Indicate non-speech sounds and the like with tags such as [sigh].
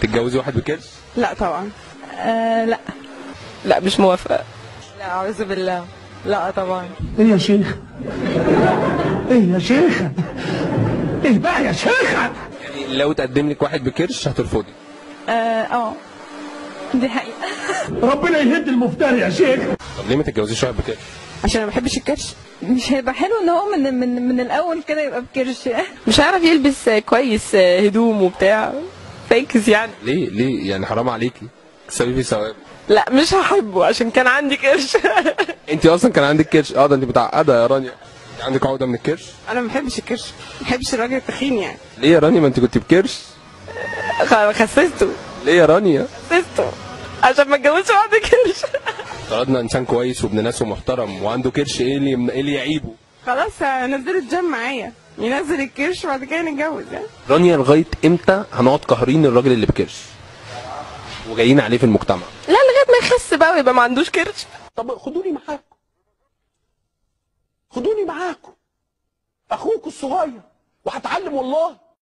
تتجوزي واحد بكرش لا طبعا. آه لا. لا مش موافقة. لا أعوذ بالله. لا طبعا. إيه يا شيخ؟ إيه يا شيخ؟ إيه بقى يا شيخ؟ يعني لو تقدم لك واحد بكرش هترفضي. آه آه. دي حقيقة. [laughs] ربنا يهد المفتري يا شيخ. طب ليه ما تتجوزيش واحد بكرش؟ عشان ما بحبش الكرش. مش هيبقى حلو إن هو من من من الأول كده يبقى بكرش. مش هيعرف يلبس كويس هدوم وبتاع. فاكس يعني. ليه ليه؟ يعني حرام عليكي. تكسبي فيه ثواب. لا مش هحبه عشان كان عندي كرش. [laughs] انت أصلا كان عندك كرش؟ آه ده انت متعقده يا رانيا. عندك عقدة من الكرش؟ أنا ما بحبش الكرش. ما بحبش الراجل التخين يعني. ليه يا رانيا؟ ما انت كنت بكرش؟ خسسته. ليه يا رانيا؟ خسسته. عشان ما اتجوزش واحد كرش. طردنا إنسان كويس وابن ناس ومحترم وعنده كرش إيه اللي. إيه اللي يعيبه؟ خلاص هنزله الجيم معايا. ينزل الكرش وبعد كده نتجوز يعني. رانيا لغاية إمتى هنقعد قاهرين الراجل اللي بكرش؟ وجايين عليه في المجتمع. لا لغاية ما يخس بقى ويبقى ما عندوش كرش. طب خدوني معاكم. خدوني معاكم. أخوك الصغير. وهتعلم والله.